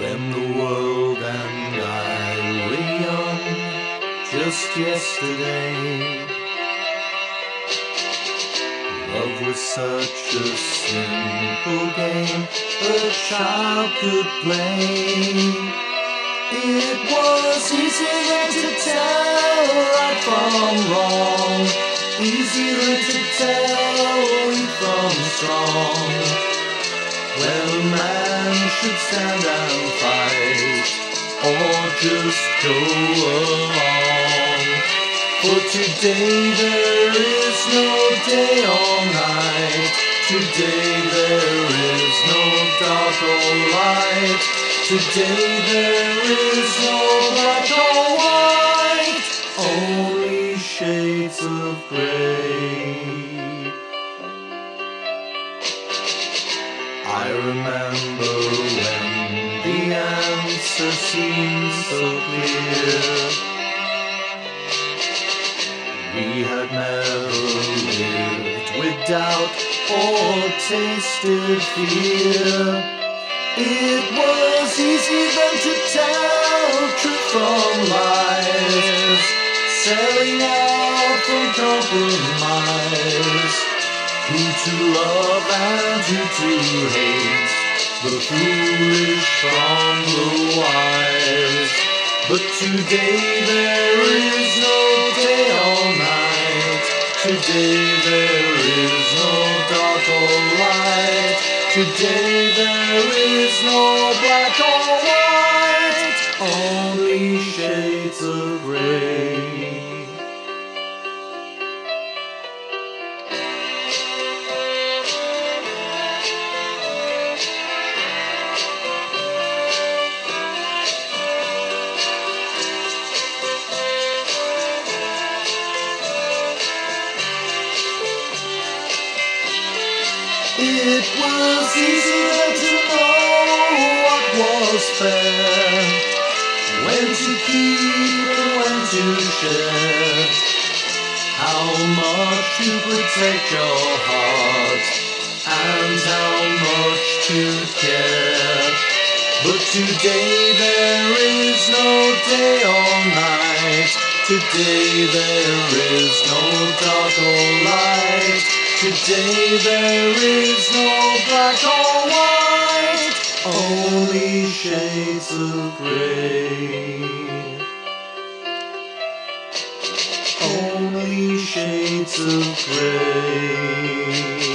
when the world and I were young, just yesterday. Love was such a simple game a child could play. It was easy to tell right from wrong, easier to tell weak from strong. When a man should stand and fight, or just go along. For today there is no day or night. Today there is no dark or light. Today there is no black or white. Only shades of grey. I remember when the answer seemed so clear. We had never lived with doubt or tasted fear. It was easy then to tell truth from lies, selling out from compromise. Who to love and who to hate, the foolish from the wise. But today there is no day or night. Today there is no dark or light. Today there is no black or white. Only shades of gray. It was easier to know what was fair, when to keep and when to share, how much to protect your heart, and how much to care. But today there is no day or night. Today there is no dark or. Today there is no black or white. Only shades of gray. Only shades of gray.